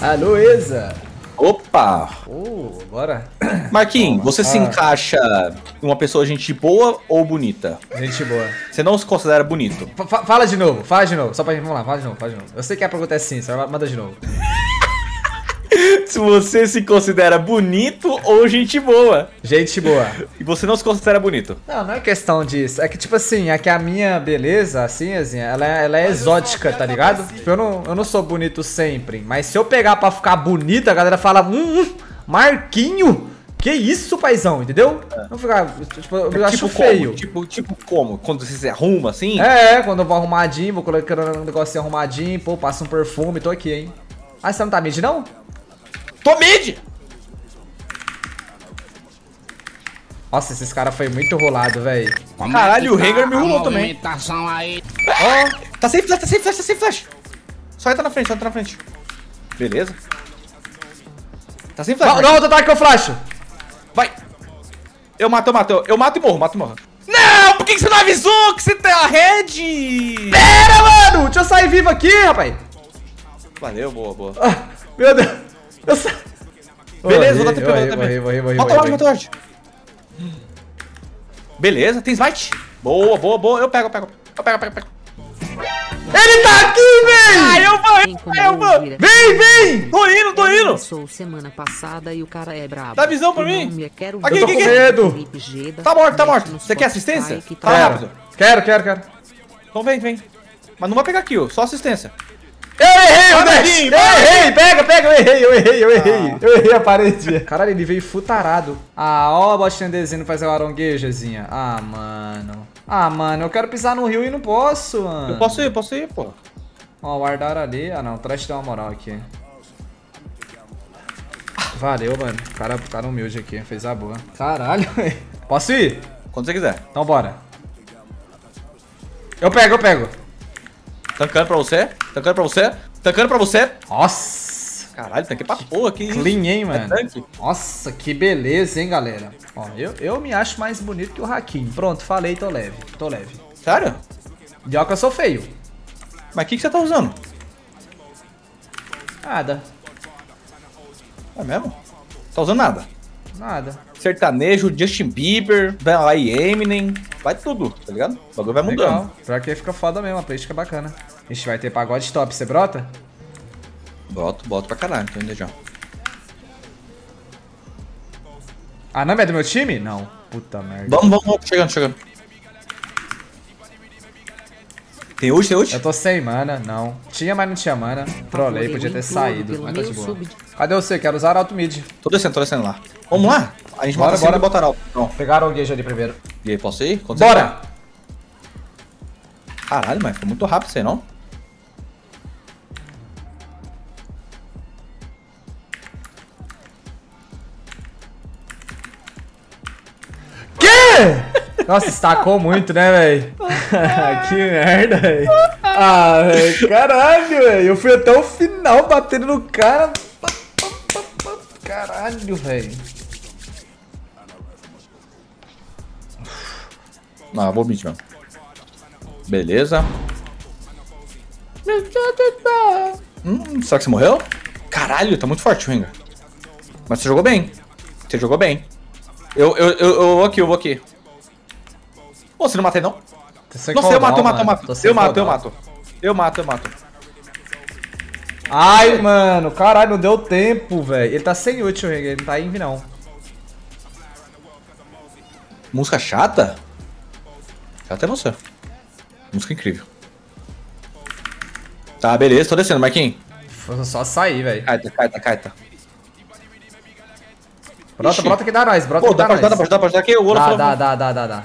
Alô, Eza. Opa! Uh, bora. Marquinhos, você se Ah. encaixa em uma pessoa gente boa ou bonita? Gente boa. Você não se considera bonito. Fa- fala de novo, fala de novo. Só pra gente, vamos lá, fala de novo, fala de novo. Eu sei que a pergunta é sim, só manda de novo. Se você se considera bonito ou gente boa. Gente boa. E você não se considera bonito. Não, não é questão disso. É que, tipo assim, é que a minha beleza, assim, assim ela, é, ela é exótica, tá ligado? Tipo, eu não, eu não sou bonito sempre. Mas se eu pegar pra ficar bonita, a galera fala, hum, hum Marquinho! Que isso, paizão, entendeu? Não ficar, tipo, eu acho tipo feio. Como? Tipo, tipo como? Quando você se arruma assim? É, é, quando eu vou arrumadinho, vou colocando um negocinho arrumadinho, pô, passa um perfume, tô aqui, hein. Ah, você não tá mid, não? Tô mid! Nossa, esses caras foi muito rolado, velho. Caralho, o Rengar me rolou também. aí. Ó, tá sem flash, tá sem flash, tá sem flash. Só entra na frente, só entra na frente. Beleza. Tá sem flash. Não, não, outro ataque que eu flash. Vai! Eu mato, eu mato, eu, mato e morro, mato e morro. Não! Por que, que você não avisou que você tem a red? Pera, mano! Deixa eu sair vivo aqui, rapaz. Valeu, boa, boa. Ah, meu Deus. Eu sa... Beleza, vou dar TP, vou dar TP. Mata o Lorde, mata o Lorde. Beleza, tem smite. Boa, boa, boa. Eu pego, eu pego. Eu pego, eu pego, eu pego. Ele tá aqui, Ah, véi! eu vou, eu vou. Vem, vem! Tô indo, tô indo. Sou semana passada e o cara é brabo. Dá visão pra mim? é Quero Aqui, Eu tô aqui, com aqui. medo. Tá morto, tá morto. Você quer assistência? que Tá tá- rápido. Quero, quero, quero. Então vem, vem. Mas não vai pegar kill, só assistência. Eu errei, o Vai, dash! Marquinhos, Eu vai. errei! Pega, pega, eu errei, eu errei, eu errei. Eu errei a parede. Caralho, ele veio futarado. Ah, ó a botinha desenho fazer o aronguejazinha. Ah, mano. Ah, mano, eu quero pisar no rio e não posso, mano. Eu posso ir, posso ir, pô. Ó, guardaram ali. Ah, não. O trash deu uma moral aqui. Valeu, mano. O cara, o cara humilde aqui. Fez a boa. Caralho, velho. Posso ir? Quando você quiser. Então bora. Eu pego, eu pego. Tancando pra você, tancando pra você, tancando pra você. Nossa. Caralho, tanquei pra porra aqui. Clean, hein, mano. tanque? Nossa, que beleza, hein, galera. Ó, eu, eu me acho mais bonito que o Hakim. Pronto, falei, tô leve. Tô leve. Sério? E que eu sou feio. Mas o que, que você tá usando? Nada. É mesmo? Tá usando nada. Nada. Sertanejo, Justin Bieber, vai lá e Eminem, vai tudo, tá ligado? O bagulho vai mudando. Legal. Pior que fica foda mesmo, a playlist fica bacana. A gente vai ter pagode top, você brota? Boto, boto pra caralho, tô indo já. A Nami é do meu time? Não. Puta merda. Vamos, vamos, vamos, chegando, chegando. Tem ult, tem ult? Eu tô sem mana, não. Tinha, mas não tinha mana. Trolei, podia ter saído. Mas tá de boa. Cadê você? Quero usar alto mid. Tô descendo, tô descendo lá. Vamos lá? A gente Bora, bora, bora. bora. e bota alto. Não. Pegaram o Gage ali primeiro. E aí, posso ir? Quando você Bora! quiser. Caralho, mas foi muito rápido isso aí, não? Quê? Nossa, estacou muito, né, velho? que merda, velho. Ah, velho, caralho, velho. Eu fui até o final batendo no cara. Caralho, velho. Não, eu vou mid mesmo. Beleza. Hum, será que você morreu? Caralho, tá muito forte o Rengar. Mas você jogou bem. Você jogou bem. Eu, eu, eu, eu vou aqui, eu vou aqui. Pô, você não matei não? Nossa, eu mato, eu mato, eu mato. Eu mato, eu mato. Eu mato, eu mato. Ai, mano, caralho, não deu tempo, velho. Ele tá sem ult, o Rengar, ele não tá inv, não. Música chata? Chata é você. Música incrível. Tá, beleza, tô descendo, Marquinhos. Foi só sair, velho. Caeta, caeta, caeta. Brota, Ixi. brota que dá nós, brota Pô, que dá dá ajudar, dá nós. pra ajudar, dá pra ajudar aqui? O ouro Dá, dá, dá, dá, dá, dá.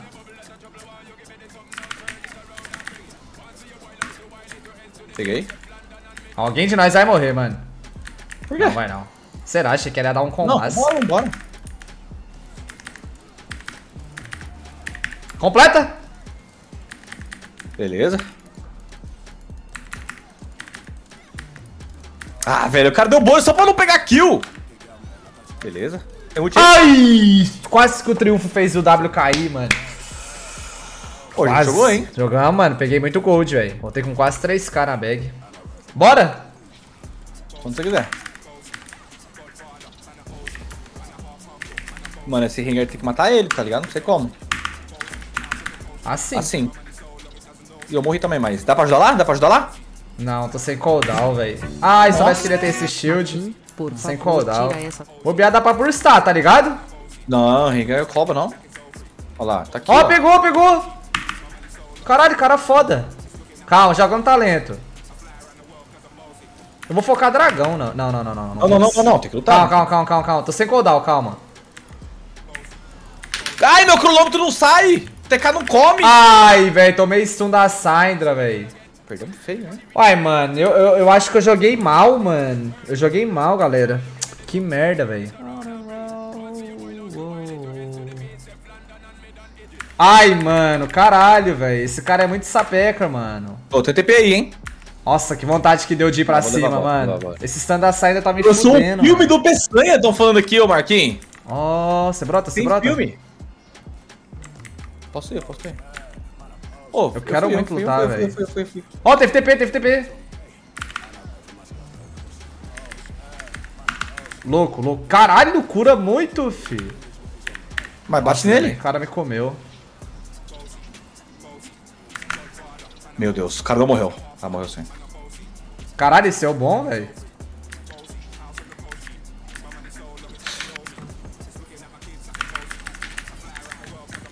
Peguei. Alguém de nós vai morrer, mano. Por quê? Não vai não. Será? Achei que ele ia dar um Não, combate. bora, bora. Completa? Beleza. Ah, velho, o cara deu bônus só pra não pegar kill. Beleza. Aí. Ai! Quase que o triunfo fez o W cair, mano. Pô, a gente Quase. jogou, hein? Jogamos, mano. Peguei muito gold, velho. Voltei com quase 3k na bag. Bora? Quando você quiser. Mano, esse Rengar tem que matar ele, tá ligado? Não sei como. Assim. Assim. E eu morri também, mas dá pra ajudar lá? Dá pra ajudar lá? Não, tô sem cooldown, velho. Ai, se soubesse que ele ia ter esse shield. Por Sem favor, cooldown. Bobear dá pra burstar, tá ligado? Não, Rengar é cobra, não. Olha lá, tá aqui, Ó, ó. pegou, pegou. Caralho, cara foda. Calma, jogando talento. Eu vou focar dragão, não. Não, não, não, não. Não, não, não, não, não, tem que lutar. Calma, calma, calma, calma, calma. Tô sem cooldown, calma. Ai, meu cronômetro não sai! O TK não come! Ai, velho, tomei stun da Syndra, velho. Perdemos feio, né? Uai, mano, eu, eu, eu acho que eu joguei mal, mano. Eu joguei mal, galera. Que merda, velho. Ai, mano, caralho, velho. Esse cara é muito sapeca, mano. Ô, tem TP aí, hein? Nossa, que vontade que deu de ir pra Vou cima, levar a volta, mano. volta. Esse stand da saída tá me Eu sou fudendo. um filme mano. do Peçanha, tão falando aqui, ô Marquinhos. Ó, você brota, você Tem brota? filme. Posso ir, posso ir. Ô, Eu quero fui, muito fui, lutar, velho. Ó, teve TP, teve TP. Louco, louco. Caralho, cura muito, fi. Mas bate Nossa, nele. O cara me comeu. Meu Deus, o cara não morreu. Ah, morreu sim. Caralho, esse é o bom, velho.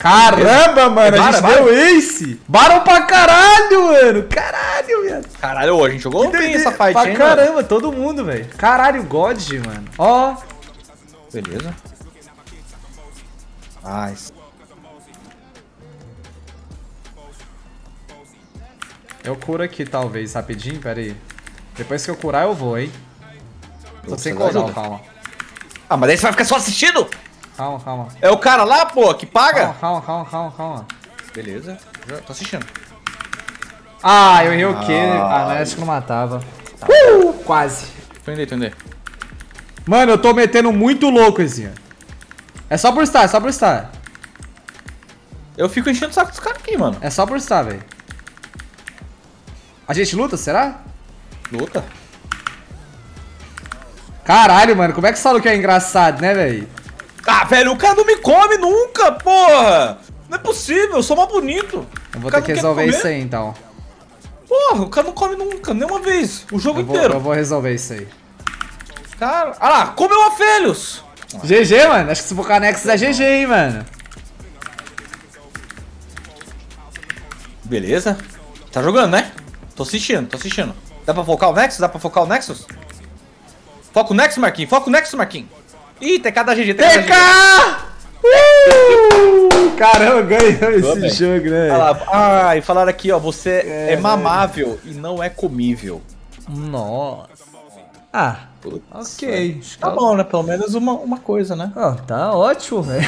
Caramba, mano, a Bara, gente bara. deu ace. Baram pra caralho, mano. Caralho, velho. Caralho, a gente jogou bem essa fight, Pra hein, mano? caramba, todo mundo, velho. Caralho, God, mano. Ó. Beleza. Nice. Eu curo aqui, talvez, rapidinho, pera aí. Depois que eu curar, eu vou, hein. Tô Você sem ajudar. calma. Ah, mas daí você vai ficar só assistindo? Calma, calma. É o cara lá, pô, que paga? Calma, calma, calma, calma, calma. Beleza, já tô assistindo. Ah, eu errei o quê? Ah. Ah, mas acho que não matava. Uh, quase. Tô indo aí, tô indo aí. Mano, eu tô metendo muito louco, Ezinha. É só por estar, é só por estar. Eu fico enchendo o saco dos caras aqui, mano. É só por estar, velho. A gente luta, será? Luta. Caralho, mano, como é que você falou que é engraçado, né, velho? Ah, velho, o cara não me come nunca, porra! Não é possível, eu sou mais bonito. Eu vou ter que resolver isso aí, então. Porra, o cara não come nunca, nenhuma vez. O jogo Eu vou, inteiro. eu vou resolver isso aí. Cara, ah lá, comeu a Felios. GG, mano. Acho que se for Nexus é GG, hein, mano. Beleza. Tá jogando, né? Tô assistindo, tô assistindo. Dá pra focar o Nexus? Dá pra focar o Nexus? Foca o Nexus, Marquinhos. Foca o Nexus, Marquinhos. Ih, TK da GG, TK TK! Uh! Caramba, ganhou esse bem. jogo, né? Olha lá. Ah, e falaram aqui, ó. Você é, É, mamável e não é comível. Nossa. Ah, Putz, ok. Tá bom, né? Pelo menos uma, uma coisa, né? Ó, tá ótimo, velho.